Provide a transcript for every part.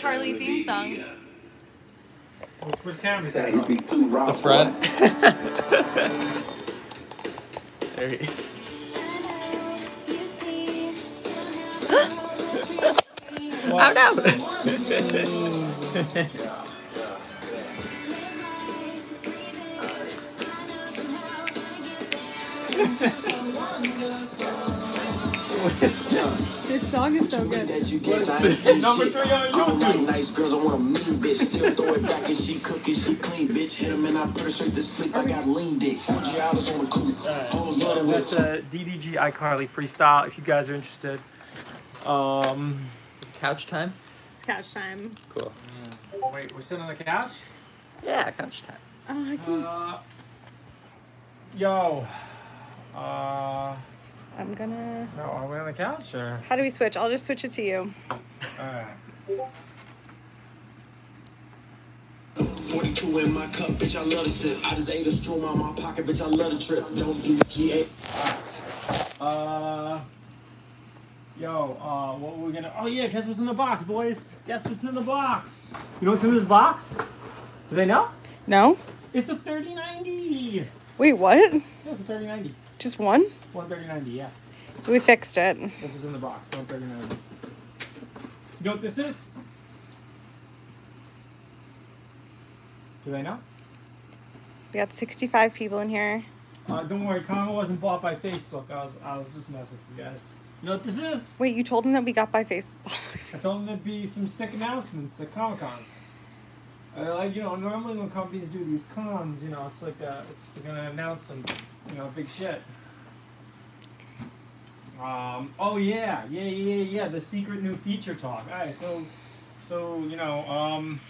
Charlie theme song. What's with cameras? Things be too raw. The front. there he Oh no! This song is so good. Number three on YouTube. Nice girls, I want a mean bitch. Still throw it back and she cook it, she clean, bitch. Hit him and I put her straight to sleep. I got lean dick. 40 hours on the coop. So that's a DDG iCarly freestyle. If you guys are interested. Um. Couch time? It's couch time. Cool. Wait, we're sitting on the couch. Yeah, couch time. Oh, I can. Uh. Yo. Uh. I'm gonna. No, are we on the couch or? How do we switch? I'll just switch it to you. Alright. 42 in my cup, bitch, I love the sip. I just ate a straw out my pocket, bitch, I love the trip. Don't do GA. Uh. Yo, uh, what were we gonna? Oh yeah, guess what's in the box, boys? Guess what's in the box? You know what's in this box? Do they know? No? It's a 3090. Wait, what? Yeah, it's a 3090. Just one? One 3090, yeah. We fixed it. This was in the box. One 3090. You know what this is? Do they know? We got 65 people in here. Uh, don't worry, Congo wasn't bought by Facebook. I was, I was just messing with you guys. You know what this is? Wait, you told them that we got by Facebook. I told them there'd be some sick announcements at Comma Con. Uh, like you know, normally when companies do these cons, you know, it's like uh, it's they're gonna announce some, you know, big shit. Um. Oh yeah, yeah, yeah, yeah. The secret new feature talk. All right, so, so you know, um,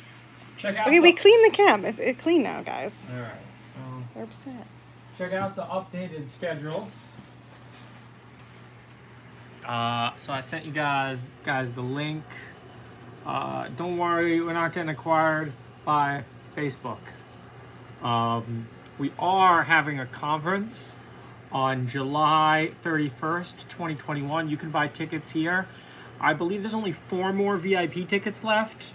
check out. Okay, the, we cleaned the cam. Is it clean now, guys? All right. Um, They're upset. check out the updated schedule. Uh, so I sent you guys guys the link. Uh, don't worry, we're not getting acquired by Facebook. Um, we are having a conference on July 31st, 2021. You can buy tickets here. I believe there's only four more VIP tickets left,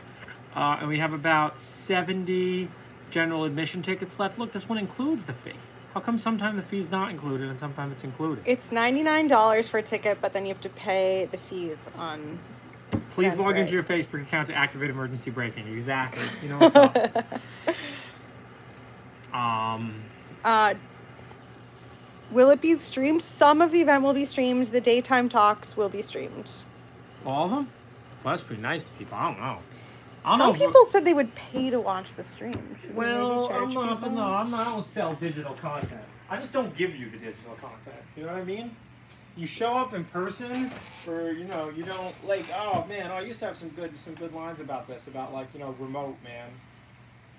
uh, and we have about 70 general admission tickets left. Look, this one includes the fee. How come sometimes the fee's not included and sometimes it's included? It's $99 for a ticket, but then you have to pay the fees on. Please That's log into your Facebook account to activate emergency braking. Exactly. You know what's up. um, Uh, will it be streamed? Some of the event will be streamed. The daytime talks will be streamed. all of them? Well, that's pretty nice to people. I don't know. I don't Some know people said they would pay to watch the stream. Should Well, I'm not, but no, I'm not. I don't sell digital content. I just don't give you the digital content. You know what I mean? You show up in person, or you know, you don't like. Oh man, I used to have some good, some good lines about this, about like you know, remote man,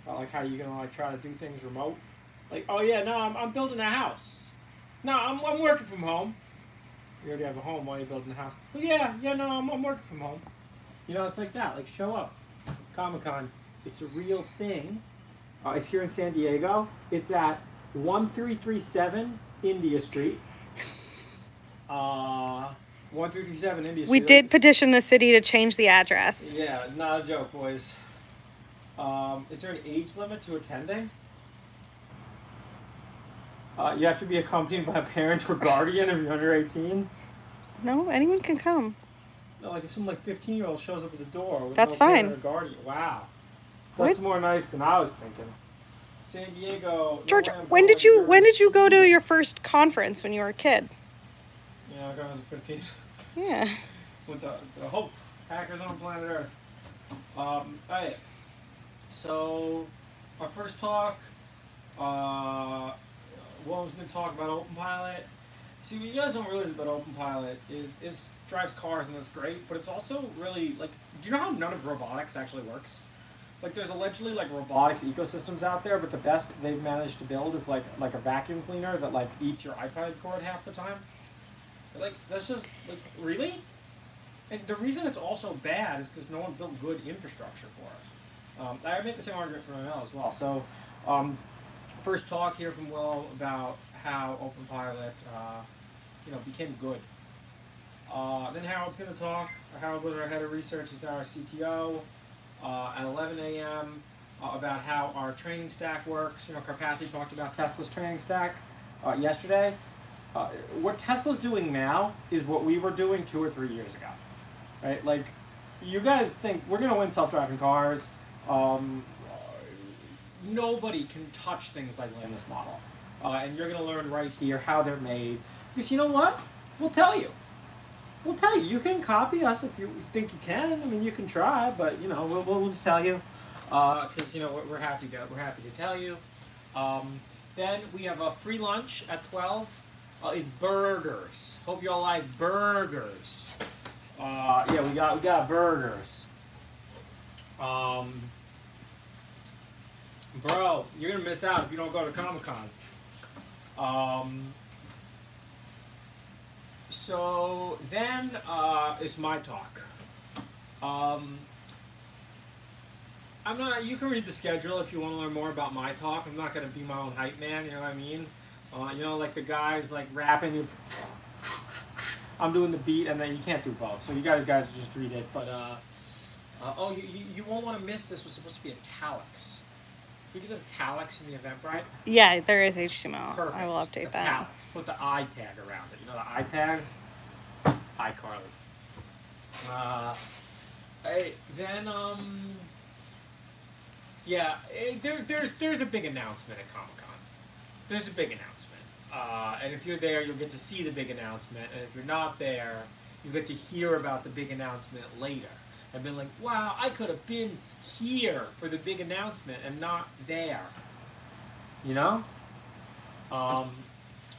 about like how you gonna like try to do things remote. Like, oh yeah, no, I'm, I'm building a house. No, I'm, I'm working from home. You already have a home while you're building a house. Well, yeah, yeah, no, I'm, I'm working from home. You know, it's like that. Like, show up. Comma Con, it's a real thing. Uh, it's here in San Diego. It's at 1337 India Street. Uh, 1337 India Street. We did petition the city to change the address. Yeah, not a joke, boys. Um, is there an age limit to attending? Uh, you have to be accompanied by a parent or guardian if you're under 18. No, anyone can come. No, like if some like 15 year old shows up at the door with That's no parent fine. or guardian. Wow. That's What? more nice than I was thinking. San Diego. George, no when did you when did you go to your first conference when you were a kid? Yeah, I I was 15. Yeah. with the, the hope hackers on planet Earth. Um, alright. So, our first talk, uh, William's gonna talk about OpenPilot. See, what you guys don't realize about OpenPilot is is drives cars and that's great, but it's also really like, do you know how none of robotics actually works? Like, there's allegedly like robotics ecosystems out there, but the best they've managed to build is like like a vacuum cleaner that like eats your iPad cord half the time. Like, that's just like really. And the reason it's also bad is because no one built good infrastructure for it. Um, I make the same argument for ML as well. So, um, first talk here from Will about how OpenPilot, uh, you know, became good. Uh, then Harald's going to talk. Harald was our head of research. He's now our CTO. uh, at 11 a.m. Uh, about how our training stack works. You know, Karpathy talked about Tesla's training stack uh, yesterday. Uh, what Tesla's doing now is what we were doing two or three years ago, right? Like, you guys think we're gonna win self-driving cars. Um, nobody can touch things like laneless model, uh, and you're gonna learn right here how they're made. Because you know what? We'll tell you. We'll tell you. You can copy us if you think you can. I mean, you can try, but you know, we'll, we'll just tell you because you know we're, we're happy to we're happy to tell you. Um, then we have a free lunch at twelve. Uh, it's burgers. Hope y'all like burgers. Uh, yeah, we got we got burgers. Um, bro, you're gonna miss out if you don't go to Comma Con. Um, so then uh, it's my talk. Um, I'm not. You can read the schedule if you want to learn more about my talk. I'm not gonna be my own hype man. You know what I mean? Uh, you know, like the guys like rapping. You, I'm doing the beat, and then you can't do both. So you guys, guys, just read it. But uh, uh, oh, you, you, you won't want to miss this. Was supposed to be italics. Can we get italics in the Eventbrite? Yeah, there is HTML. Perfect. I will update that. Italics. Put the I tag around it. You know the I tag? iCarly. Uh, hey, then um, yeah, eh, there, there's there's a big announcement at Comma Con. There's a big announcement, uh, and if you're there, you'll get to see the big announcement, and if you're not there, you get to hear about the big announcement later. And been like, wow, I could have been here for the big announcement and not there. You know? Um,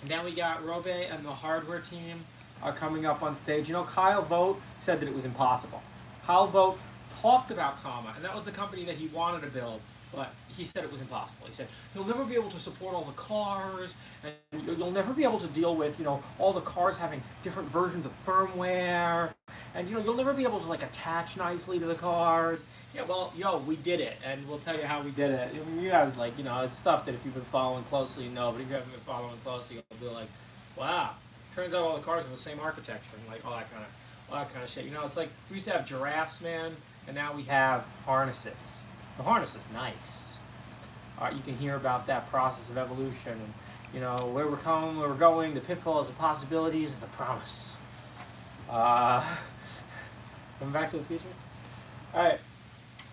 then we got Robbe and the hardware team are coming up on stage. You know, Kyle Vogt said that it was impossible. Kyle Vogt talked about Comma, and that was the company that he wanted to build, but he said it was impossible. He said he'll never be able to support all the cars, and you'll never be able to deal with, you know, all the cars having different versions of firmware, and you know, you'll never be able to like attach nicely to the cars. Yeah, well, yo, we did it, and we'll tell you how we did it. I mean, you guys like, you know, it's stuff that if you've been following closely, you know, but if you haven't been following closely, you'll be like, wow, turns out all the cars are the same architecture and like all that kind of all that kind of shit. You know, it's like we used to have giraffes, man, and now we have harnesses. The harness is nice. Uh, you can hear about that process of evolution and you know where we're coming, where we're going, the pitfalls, the possibilities, and the promise. Uh, coming back to the future. All right.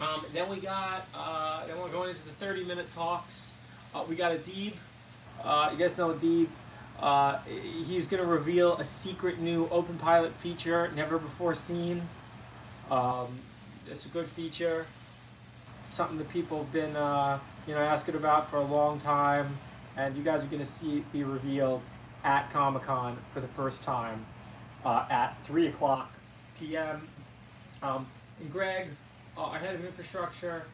Um, then we got. Uh, then we're going into the thirty-minute talks. Uh, we got Adeeb. Uh, you guys know Adeeb. Uh, he's going to reveal a secret new open pilot feature never before seen. Um, it's a good feature. Something that people have been, uh, you know, asking about for a long time, and you guys are going to see it be revealed at Comma Con for the first time uh, at three o'clock p.m. Um, and Greg, uh, our head of infrastructure,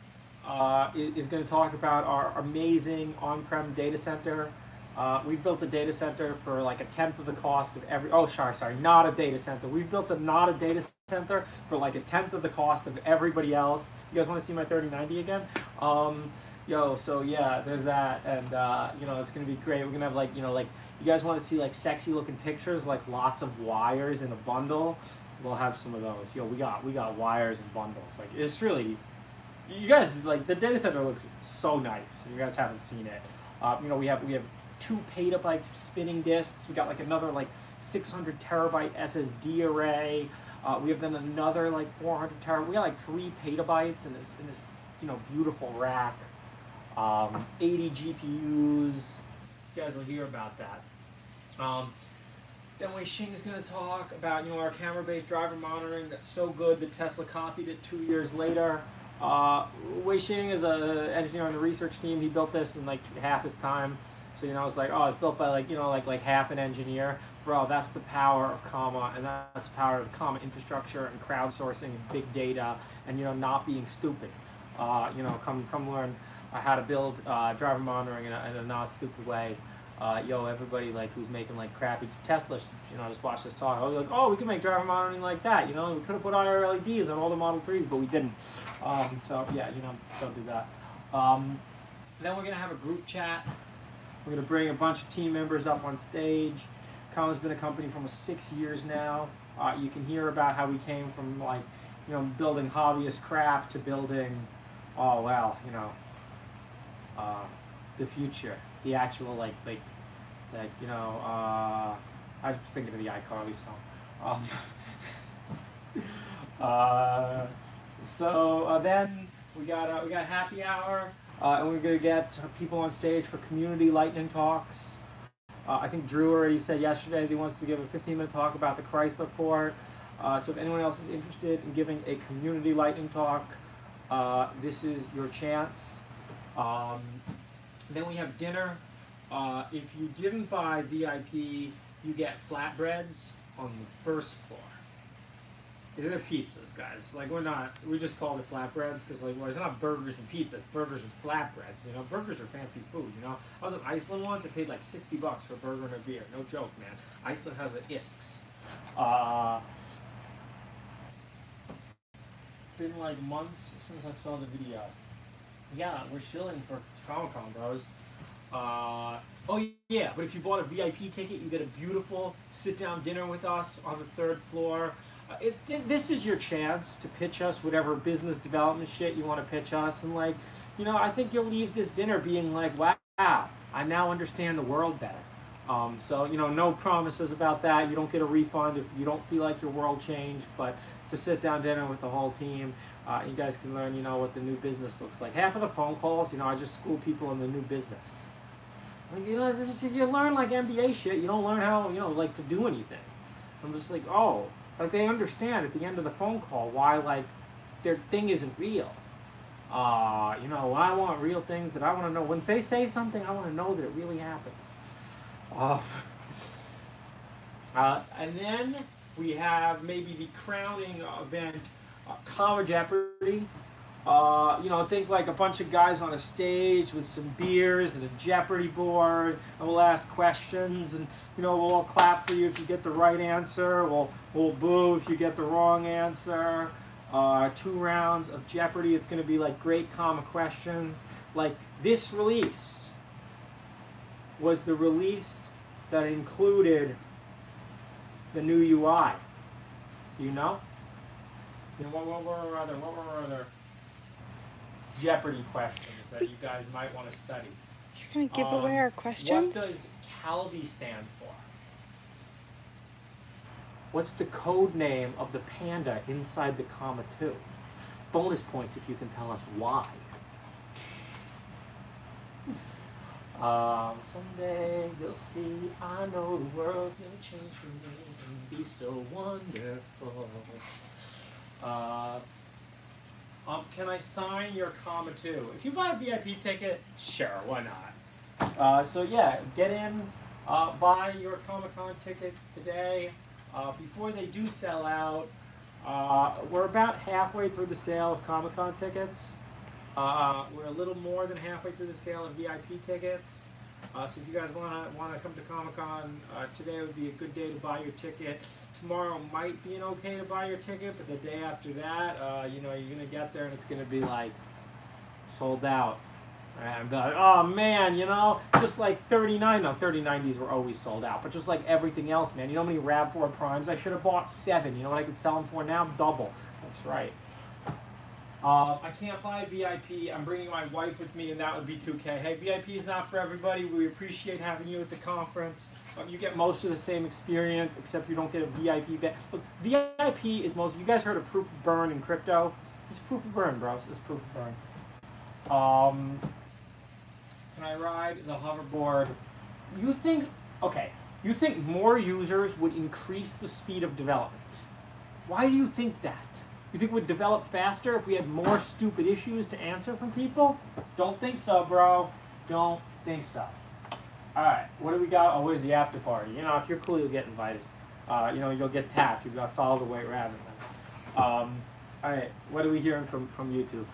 uh, is, is going to talk about our amazing on-prem data center. Uh, we've built a data center for like a tenth of the cost of every. Oh, sorry, sorry, not a data center. We've built a not a data center for like a tenth of the cost of everybody else. You guys want to see my 3090 again? Um, yo, so yeah, there's that, and uh, you know it's gonna be great. We're gonna have like you know like you guys want to see like sexy looking pictures, like lots of wires in a bundle. We'll have some of those. Yo, we got we got wires and bundles. Like it's really you guys like the data center looks so nice. You guys haven't seen it. Uh, you know, we have we have two petabytes of spinning disks. We got like another like 600 terabyte SSD array. Uh, we have then another like 400 terabyte. We got like three petabytes in this in this you know beautiful rack. Um, 80 GPUs. You guys will hear about that. Um, then Wei Xing is going to talk about you know our camera-based driver monitoring that's so good that Tesla copied it two years later. Uh, Wei Xing is an engineer on the research team. He built this in like half his time. So you know, it's like, oh, it's built by like you know, like like half an engineer, bro. That's the power of Comma, and that's the power of Comma infrastructure and crowdsourcing and big data, and you know, not being stupid. Uh, you know, come come learn how to build uh, driver monitoring in a, in a not stupid way. Uh, yo, everybody like who's making like crappy Tesla, you know, just watch this talk. Oh, like, oh, we can make driver monitoring like that. You know, we could have put our LEDs on all the Model 3s, but we didn't. Um, so yeah, you know, don't do that. Um, then we're gonna have a group chat. We're gonna bring a bunch of team members up on stage. Comma's been a company for almost six years now. Uh, you can hear about how we came from like, you know, building hobbyist crap to building, oh well, you know, uh, the future, the actual like like like you know, uh, I was thinking of the iCarly song. Um, uh, so uh, then we got uh, we got happy hour, uh, and we're gonna get people on stage for community lightning talks. Uh, I think Drew already said yesterday that he wants to give a 15 minute talk about the Chrysler port. Uh, so if anyone else is interested in giving a community lightning talk, uh, this is your chance. Um, then we have dinner. Uh, if you didn't buy VIP, you get flatbreads on the first floor. They're pizzas, guys. Like we're not, we just call it flatbreads because like well, it's not burgers and pizzas, burgers and flatbreads. You know, burgers are fancy food. You know, I was in Iceland once. I paid like sixty bucks for a burger and a beer. No joke, man. Iceland has the isks. Uh, been like months since I saw the video. Yeah, we're chilling for Comma Con, bros. Uh, oh yeah, but if you bought a VIP ticket, you get a beautiful sit-down dinner with us on the third floor. Uh, it, th- this is your chance to pitch us whatever business development shit you want to pitch us, and like, you know, I think you'll leave this dinner being like, wow, I now understand the world better. Um, so you know, no promises about that. You don't get a refund if you don't feel like your world changed. But a sit-down dinner with the whole team. Uh, you guys can learn, you know, what the new business looks like. Half of the phone calls, you know, I just school people in the new business. Like, you know, this is, you learn like MBA shit. You don't learn how, you know, like to do anything. I'm just like, oh, like they understand at the end of the phone call why like their thing isn't real. Uh, you know, I want real things that I want to know. When they say something, I want to know that it really happened. Uh, uh, and then we have maybe the crowning event, uh, Comma Jeopardy. Uh, you know, think like a bunch of guys on a stage with some beers and a Jeopardy board, and we'll ask questions, and you know, we'll all clap for you if you get the right answer. We'll we'll boo if you get the wrong answer. Uh, two rounds of Jeopardy. It's going to be like great comma questions. Like this release was the release that included the new UI. Do you know? You know what, what were other what were other Jeopardy questions that you guys might want to study? You're gonna give Um, away our questions? What does Calby stand for? What's the code name of the panda inside the comma two? Bonus points if you can tell us why. Um, someday you'll see. I know the world's gonna change for me and be so wonderful. Uh, um, can I sign your comma too? If you buy a VIP ticket, sure, why not? Uh, so yeah, get in, uh, buy your Comma Con tickets today uh, before they do sell out. Uh, we're about halfway through the sale of Comma Con tickets. Uh, we're a little more than halfway through the sale of VIP tickets. Uh, so if you guys wanna wanna come to Comma Con, uh, today would be a good day to buy your ticket. Tomorrow might be an okay to buy your ticket, but the day after that, uh, you know, you're gonna get there and it's gonna be like sold out. And like, oh man, you know, just like 39, no, 3090s were always sold out, but just like everything else, man. You know how many RAV4 Primes I should have bought? Seven. You know what I could sell them for now? Double. That's right. Uh, I can't buy VIP. I'm bringing my wife with me, and that would be 2K. Hey, VIP is not for everybody. We appreciate having you at the conference. Um, you get most of the same experience, except you don't get a VIP. Ba- Look, VIP is most. You guys heard of proof of burn in crypto? It's proof of burn, bros. It's proof of burn. Um, can I ride the hoverboard? You think? Okay. You think more users would increase the speed of development? Why do you think that? You think we'd develop faster if we had more stupid issues to answer from people? Don't think so, bro. Don't think so. All right, what do we got? Oh, where's the after party? You know, if you're cool, you'll get invited. Uh, you know, you'll get tapped. You've got to follow the white rabbit. Um, all right, what are we hearing from from YouTube?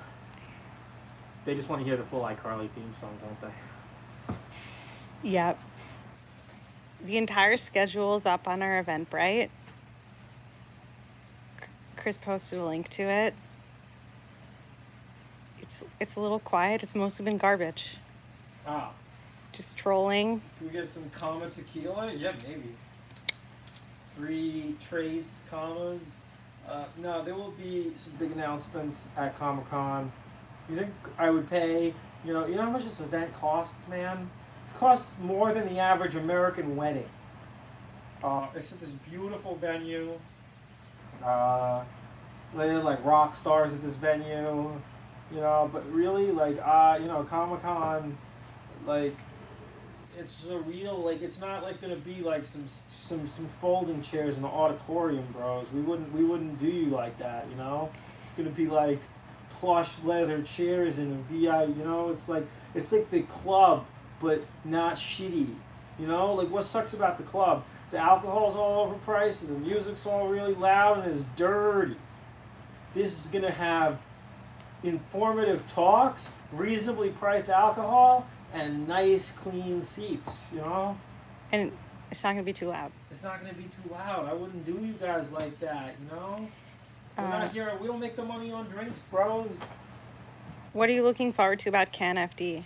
They just want to hear the full iCarly theme song, don't they? Yep. The entire schedule is up on our Eventbrite. Chris posted a link to it. It's it's a little quiet. It's mostly been garbage. Ah, Just trolling. can we get some comma tequila? Yeah, maybe. Three Tres Commas, Uh, no, there will be some big announcements at Comma Con. You think I would pay? You know, you know how much this event costs, man. It costs more than the average American wedding. Uh, it's at this beautiful venue. Uh, they had like rock stars at this venue, you know. But really, like, uh, you know, Comma Con, like, it's surreal. Like, it's not like gonna be like some some some folding chairs in the auditorium, bros. We wouldn't we wouldn't do you like that, you know. It's gonna be like plush leather chairs and a VI. You know, it's like it's like the club, but not shitty. You know, like what sucks about the club? The alcohol's all overpriced and the music's all really loud and it's dirty. This is gonna have informative talks, reasonably priced alcohol, and nice clean seats. You know, And it's not gonna be too loud. it's not gonna be too loud. I wouldn't do you guys like that. You know, we're Uh, not here. We don't make the money on drinks, bros. What are you looking forward to about CAN FD?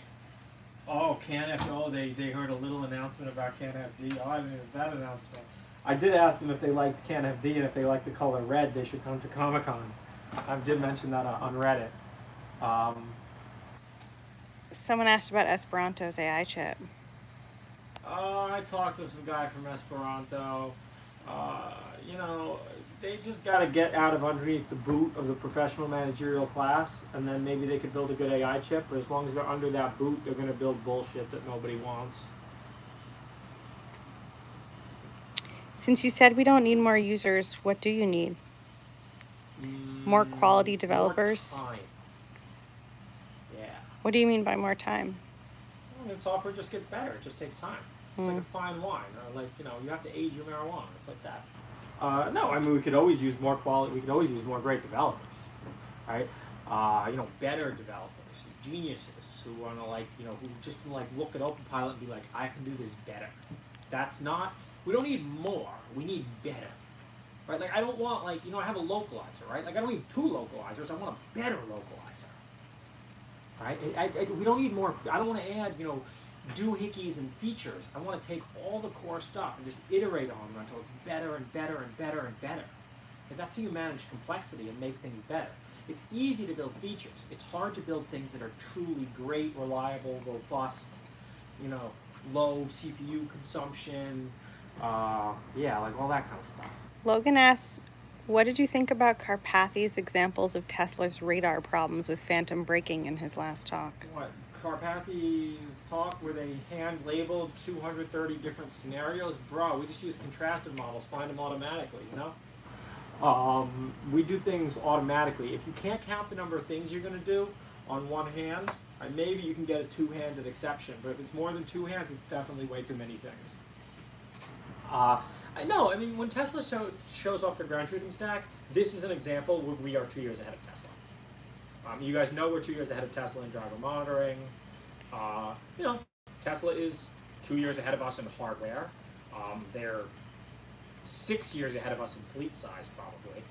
Oh, CAN FD. Oh, they, they heard a little announcement about CAN FD. Oh, I didn't hear that announcement. I did ask them if they liked CAN FD and if they liked the color red, they should come to Comma Con. I did mention that on on Reddit. Um, Someone asked about Esperanto's AI chip. uh, I talked to some guy from Esperanto. Uh, you know, they just got to get out of underneath the boot of the professional managerial class, and then maybe they could build a good AI chip. But as long as they're under that boot, they're going to build bullshit that nobody wants. Since you said we don't need more users, what do you need? More quality Mm, more developers? time. Yeah. What do you mean by more time? I mean, software just gets better. It just takes time. It's like a fine wine, or like you know, you have to age your marijuana. It's like that. Uh, no, I mean we could always use more quality. We could always use more great developers, right? Uh, you know, better developers, geniuses who want to like you know who just like look at OpenPilot and be like, I can do this better. That's not. We don't need more. We need better. Right? Like I don't want like you know I have a localizer, right? Like I don't need two localizers. I want a better localizer. Right? I, I, I- we don't need more. I don't want to add, you know, doohickeys and features. I want to take all the core stuff and just iterate on them until it's better and better and better and better. Like that's how you manage complexity and make things better. It's easy to build features. It's hard to build things that are truly great, reliable, robust. You know, low CPU consumption. Uh, yeah, like all that kind of stuff. Logan asks, what did you think about Karpathy's examples of Tesla's radar problems with phantom braking in his last talk? what Karpathy's talk where they hand labeled 230 different scenarios, bro. We just use contrastive models, find them automatically, you know. Um, we do things automatically. If you can't count the number of things you're gonna do on one hand, uh, maybe you can get a two-handed exception. But if it's more than two hands, it's definitely way too many things. Uh, I know. I mean, when Tesla show, shows off their ground truthing stack, this is an example where we are two years ahead of Tesla. Um, you guys know we're two years ahead of Tesla in driver monitoring. Uh, you know, Tesla is two years ahead of us in hardware. Um, they're six years ahead of us in fleet size, probably.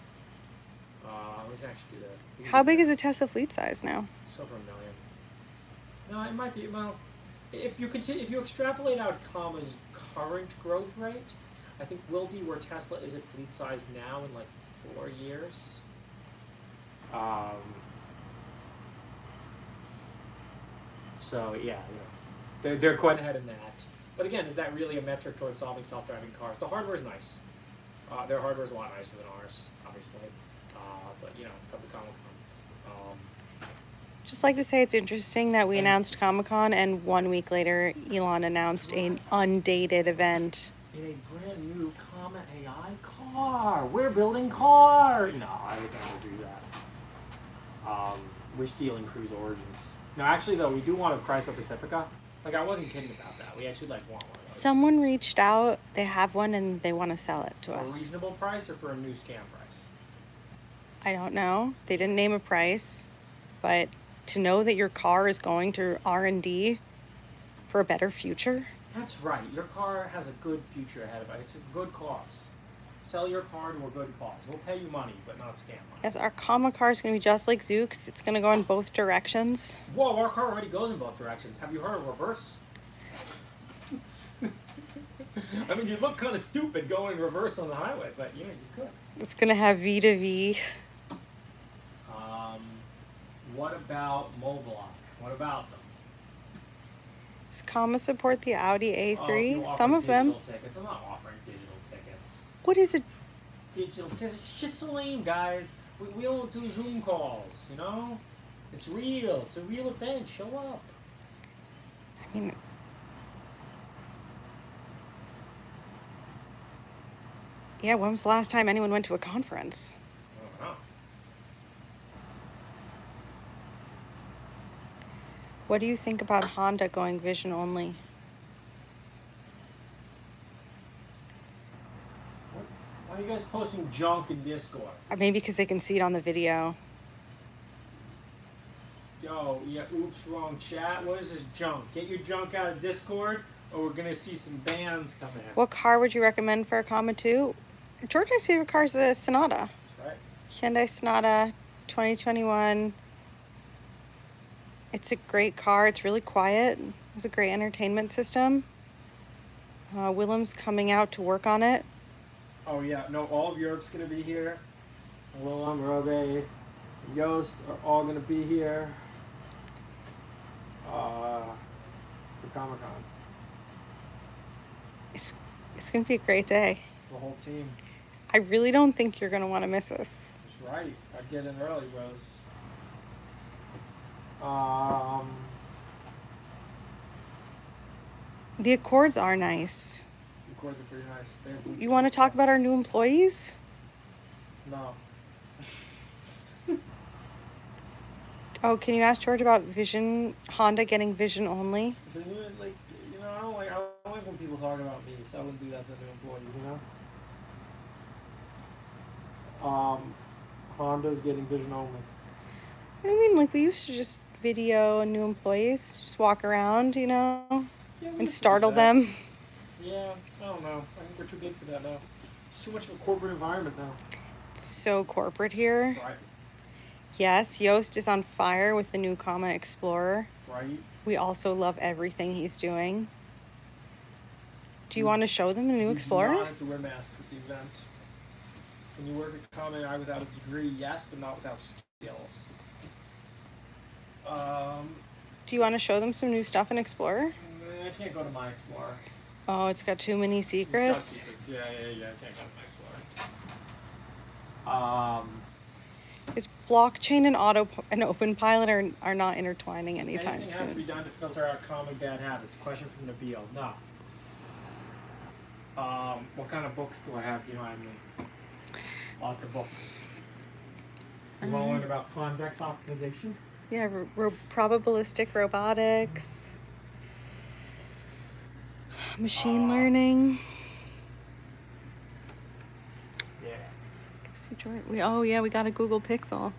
Uh, we can actually do that. How big is the Tesla fleet size now? It's over a million. No, it might be. Well, if you continue, if you extrapolate out Comma's current growth rate, I think we'll be where Tesla is at fleet size now in like four years. Um. So yeah, you know, they're they're quite ahead in that. But again, is that really a metric towards solving self-driving cars? The hardware is nice. Uh, their hardware is a lot nicer than ours, obviously. Uh, but you know, come to Comma Con. Um, Just like to say it's interesting that we And- announced Comma Con and one week later Elon announced an undated event. In a brand new Comma AI car. We're building car. No, I would never do that. Um, we're stealing Cruise Origins. No, actually though, we do want a Chrysler Pacifica. Like I wasn't kidding about that. We actually like want one. Someone reached out, they have one and they want to sell it to for a us. reasonable price or for a new scam price. I don't know. They didn't name a price, but to know that your car is going to R&D for a better future, That's right. Your car has a good future ahead of it. It's a good cause. Sell your car to a good cause. We'll pay you money, but not scam money. yes, our comma car is going to be just like Zoox. It's going to go in both directions. Whoa, our car already goes in both directions. Have you heard of reverse? I mean, you look kind of stupid going in reverse on the highway, but you know, you could. It's gonna have V to V. Um, what about Mobileye? What about them? Does Comma support the Audi Oh, A3? you Some of them. Tickets. I'm not offering digital tickets. What is it? Digital tickets. Shit's so lame, guys. We, we don't do Zoom calls, you know? It's real. It's a real event. Show up. I mean, yeah. When was the last time anyone went to a conference? I don't know. What do you think about Honda going vision only? Why are you guys posting junk in Discord? Uh, Maybe because they can see it on the video. Yo, yeah, oops, wrong chat. What is this junk? Get your junk out of Discord, or we're gonna see some bans come in. What car would you recommend for a Comma 2? George's favorite car is the Sonata. That's right. Hyundai Sonata 2021. It's a great car. It's really quiet. It's a great entertainment system. Uh, Willem's coming out to work on it. Oh yeah, no, all of Europe's gonna be here. Willem, Robbe, and Joost are all gonna be here. Uh, for Comma Con. It's, it's going to be a great day. The whole team. I really don't think you're going to want to miss us. That's right. I'd get in early, Rose. Um, The Accords are nice. the chords are pretty nice. You want to talk about our new employees? No. Oh, can you ask George about Vision, Honda getting Vision only? If they knew like, you know, I don't like, I don't like when people talk about me, so I wouldn't do that to new employees, you know? Um, Honda's getting vision only. What do you mean? Like, we used to just video and new employees, just walk around, you know, Yeah, and used to do startle them. Yeah, I don't know. I think we're too big for that now. It's too much of a corporate environment now. It's so corporate here. Right. Yes, Joost is on fire with the new Comma Explorer. Right. We also love everything he's doing. Do you Mm. want to show them the new You do Explorer? not have to wear masks at the event. Can you work at Eye without a degree? Yes, but not without skills. Um, Do you want to show them some new stuff in Explorer? I can't go to my Explorer. Oh, it's got too many secrets. secrets. Yeah, yeah, yeah. I can't go to my Explorer. Um, Is blockchain and auto and open pilot are, are not intertwining anytime anything have to be done to filter out common bad habits? Question from Nabil. No. Um, what kind of books do I have behind me? Lots of books. You want to learn about convex optimization? Yeah, ro- ro- probabilistic robotics, machine Uh, learning. Yeah. See, George- We, oh yeah, we got a Google Pixel.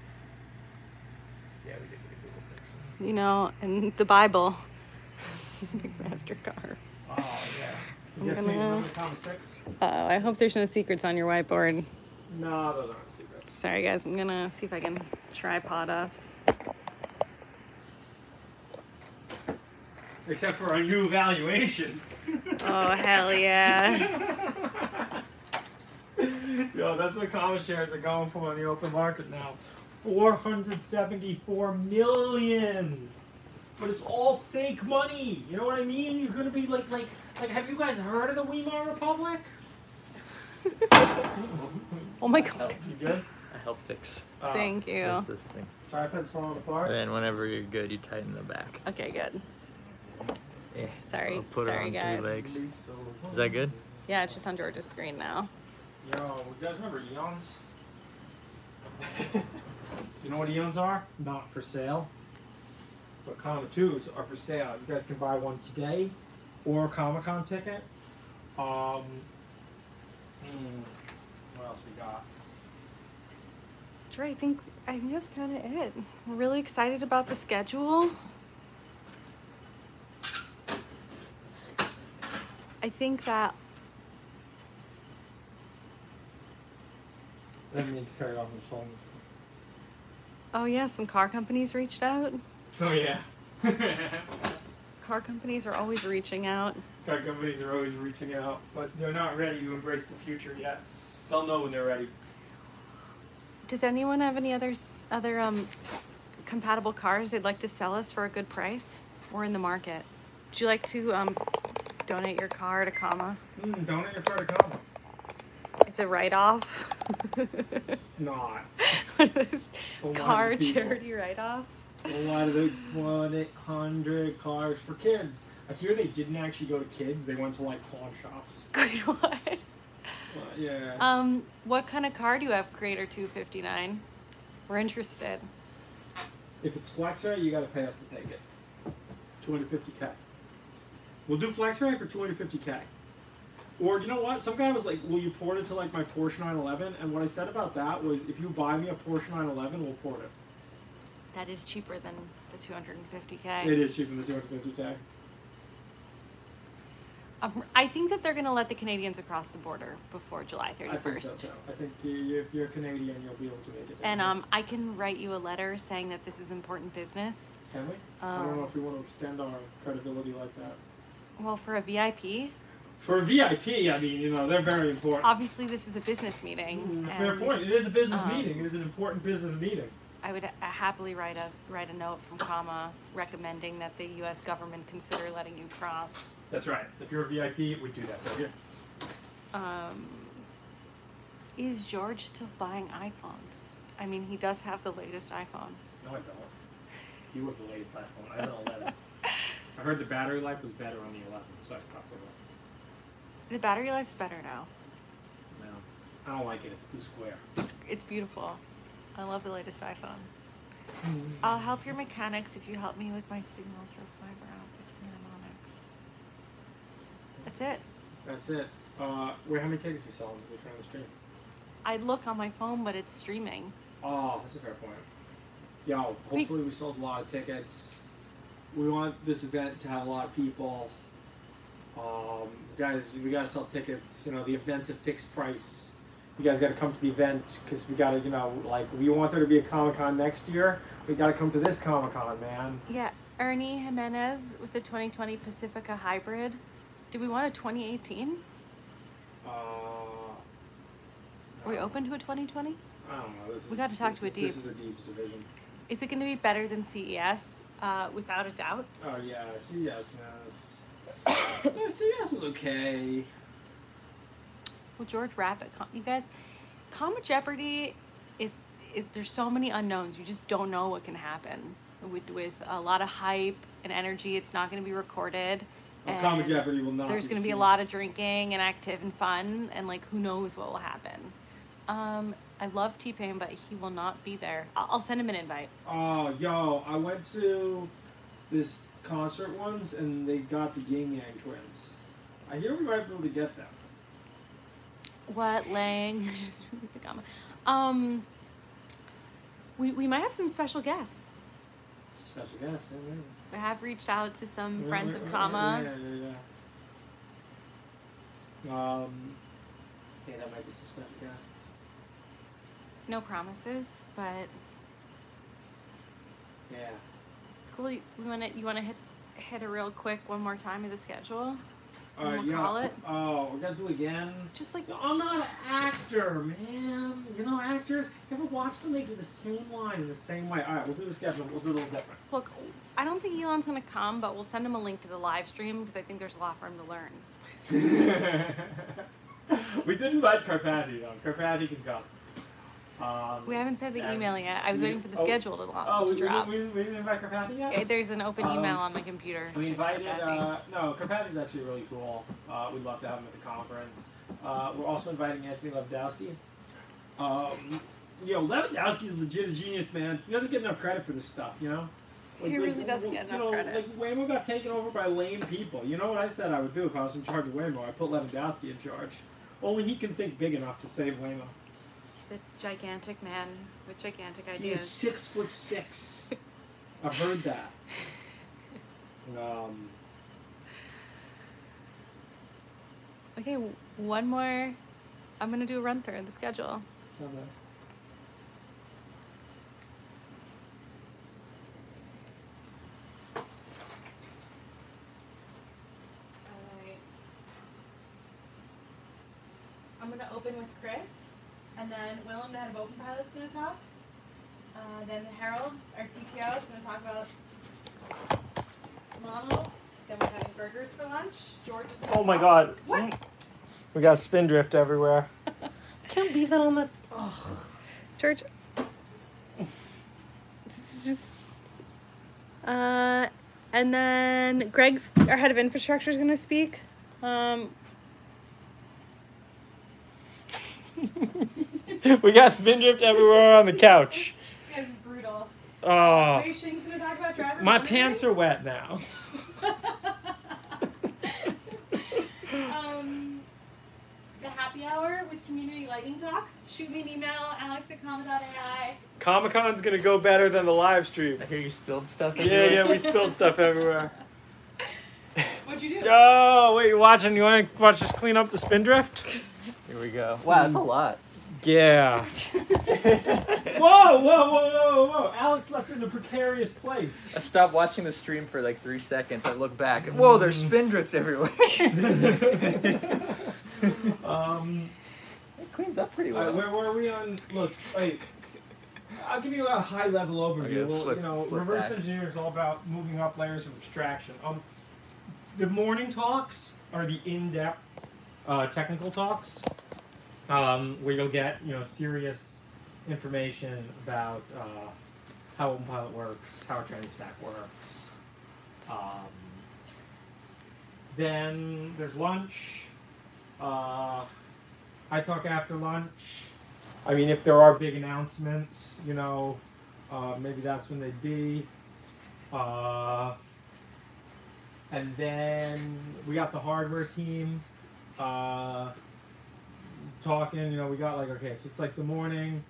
Yeah, we did get a Google Pixel. You know, and the Bible. Mastercard. Oh, yeah. I'm gonna- seen number six? Uh, I hope there's no secrets on your whiteboard. No, those aren't secrets. Sorry, guys. I'm gonna see if I can tripod us. Except for our new evaluation. Oh hell yeah! Yo, that's what common shares are going for in the open market now. 474 million. But it's all fake money. You know what I mean? You're gonna be like, like, like. Have you guys heard of the Weimar Republic? Oh my Help. god! You good? I help fix. Uh, Thank you. What's this thing? Tripod's falling And apart. then whenever you're good, you tighten the back. Okay, good. Yeah. Sorry. So put Sorry, it on guys. three legs. Is that good? Yeah, it's just on George's screen now. Yo, you guys remember eons? you know what eons are? Not for sale. But Comma 2s are for sale. You guys can buy one today or a Comma Con ticket. Um, hmm, what else we got? George, I think I think that's kind of it. We're really excited about the schedule. I think that I didn't mean to carry on oh yeah, some car companies reached out. Oh yeah. car companies are always reaching out. Car companies are always reaching out, but they're not ready to embrace the future yet. They'll know when they're ready. Does anyone have any other other um compatible cars they'd like to sell us for a good price? We're in the market. Would you like to um donate your car to Comma? Mm, donate your car to Comma. It's a write-off. It's not. One of those A lot of car charity write-offs. A lot of the one eight hundred cars for kids. I hear they didn't actually go to kids. They went to like pawn shops. Wait, what? Yeah. Um, what kind of car do you have, Creator 259? We're interested. If it's flex rate, you gotta pay us to take it. 250k. We'll do flex rate for 250k. Or you know what? Some guy was like, "Will you port it to like my Porsche 911?" And what I said about that was, if you buy me a Porsche 911, we'll port it. That is cheaper than the 250k. It is cheaper than the 250k. Um, I think that they're going to let the Canadians across the border before July 31st. I think 31st. so too. I think you, if you're Canadian, you'll be able to make it. And um, I can write you a letter saying that this is important business. can we? I don't know um, if we want to extend our credibility like that. Well, for a VIP, For a VIP, I mean, you know, they're very important. obviously this is a business meeting. Mm, Fair point. It is a business um, meeting. It is an important business meeting. I would uh, happily write a write a note from comma recommending that the U.S. government consider letting you cross. That's right. If you're a VIP, we'd do that for you. Um, is George still buying iPhones? I mean, he does have the latest iPhone. No, I don't. You have the latest iPhone. I have an 11. I heard the battery life was better on the 11, so I stopped with it. The battery life's better now. No, I don't like it. It's too square. It's it's beautiful. I love the latest iPhone. I'll help your mechanics if you help me with my signals for fiber optics and harmonics. That's it. That's it. Uh, wait, how many tickets we selling? We're trying to stream. I look on my phone, but it's streaming. Oh, that's a fair point. Yo, We- hopefully we sold a lot of tickets. We want this event to have a lot of people. Um, guys, we gotta sell tickets. You know, the event's a fixed price. You guys gotta come to the event because we gotta, you know, like we want there to be a Comma Con next year. We gotta come to this Comma Con, man. Yeah, Ernie Jimenez with the 2020 Pacifica Hybrid. Do we want a 2018? Uh, Are we open to a 2020? I don't know. This is, We gotta talk this to Adeeb. This is Adeeb's division. Is it going to be better than CES? Uh, without a doubt. Oh yeah, CES yeah, CES was okay. Well, George Rabbit, you guys, Comma Jeopardy is is there's so many unknowns. You just don't know what can happen with with a lot of hype and energy. It's not going to be recorded. Well, Comma Jeopardy will not. There's going to be a lot of drinking and active and fun and like who knows what will happen. Um, I love T Pain, but he will not be there. I'll, I'll send him an invite. Oh, yo, I went to this concert once and they got the Ying Yang Twins. I hear we might be able to get them. What Lang? Just music on. Um, we we might have some special guests. Special guest, yeah, maybe. We have reached out to some Yeah, friends yeah, of yeah, Yeah, yeah, yeah. Um, okay, that might be some special guests. No promises, but Yeah. cool. You want to you want to hit hit a real quick one more time of the schedule? All right, We'll call it. Oh, oh we gotta do it again. Just like I'm not an actor, man. You know, actors, you ever watch them? They do the same line in the same way. All right, we'll do the schedule. We'll do it a little different. look, I don't think Elon's gonna come, but we'll send him a link to the live stream because I think there's a lot for him to learn. we did invite Karpathy, though. Karpathy can come. Um, We haven't sent the email yet. I was we- waiting for the oh, schedule to, lo- Oh, to we, we, drop. we, we, didn't invite Karpathy yet? There's an open Um, email on my computer. We invited, Karpathy. uh, no, Karpathy's actually really cool. Uh, we'd love to have him at the conference. Uh, we're also inviting Anthony Levandowski. Um, yo, Levandowski is legit a genius, man. He doesn't get enough credit for this stuff, you know? He really doesn't get you enough know, credit. Like, Waymo got taken over by lame people. You know what I said I would do if I was in charge of Waymo? I put Levandowski in charge. Only he can think big enough to save Waymo. He's a gigantic man with gigantic ideas. He is six foot six. I've heard that. Um, okay, one more. I'm gonna do a run through of the schedule. Sounds. I'm going to open with Chris and then Willem, the head of Open Pilot, is gonna talk. Uh, then Harald, our CTO, is gonna talk about models. Then we're having burgers for lunch. George is gonna Oh my talk- god. What? We got spindrift everywhere. Can't leave that on the. Oh. George. This is just. Uh, and then Greg's our head of infrastructure is going to speak. Um, we got spindrift everywhere on the couch. This is brutal. Oh, Ray Shing's going to talk about driver. my pants are wet now. um, the happy hour with community lighting talks. Shoot me an email, alex at comma.ai. Comma Con's gonna go better than the live stream. I hear you spilled stuff. everywhere. Yeah, yeah, we spilled stuff everywhere. What'd you do? Oh, wait, you watching? You want to watch us clean up the spindrift? Here we go. Wow, that's a lot. Yeah. whoa, whoa, whoa, whoa, whoa! Alex left in a precarious place. I stopped watching the stream for like three seconds. I look back. Whoa, there's spindrift everywhere. um, it cleans up pretty all right, well. where were we on? Look, wait. I'll give you a high level overview. Okay, let's flip- you know, reverse back. engineering is all about moving up layers of abstraction. Um, the morning talks are the in-depth uh, technical talks, um, where you'll get you know serious information about uh, how OpenPilot works, how a training stack works. Um, then there's lunch. Uh, I talk after lunch. I mean, if there are big announcements, you know, uh, maybe that's when they'd be. Uh, and then we got the hardware team uh, talking. You know, we got like okay, so it's like the morning,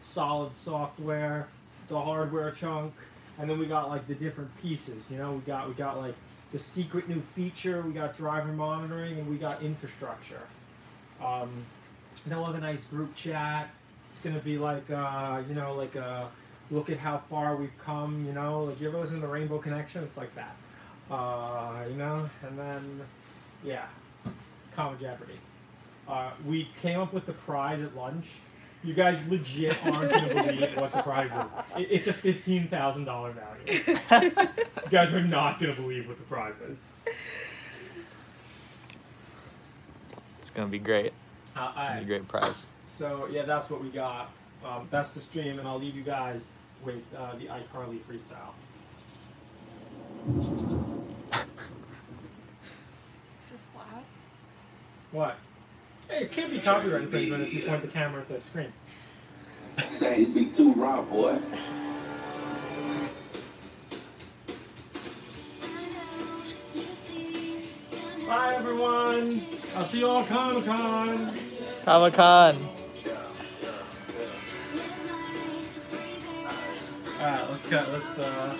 solid software, the hardware chunk, and then we got like the different pieces. You know, we got we got like the secret new feature. We got driver monitoring, and we got infrastructure. Um, we'll have a nice group chat. It's gonna be like uh, you know, like a look at how far we've come. You know, like you ever listen to the Rainbow Connection? It's like that. Uh, you know, and then yeah, Comma Jeopardy. Uh, we came up with the prize at lunch. You guys legit aren't gonna believe what the prize is. It, it's a fifteen thousand dollar value. You guys are not gonna believe what the prize is. It's gonna be great. Uh, It's gonna be I, a great prize. So yeah, that's what we got. Um, that's the stream, and I'll leave you guys with uh, the iCarly freestyle. Is this loud? What? Hey, it can't be copyright infringement if you point the camera at the screen. Say, this be too raw, boy. Bye everyone. I'll see you all Comma Con. Comma Con. Alright, let's go. Let's uh.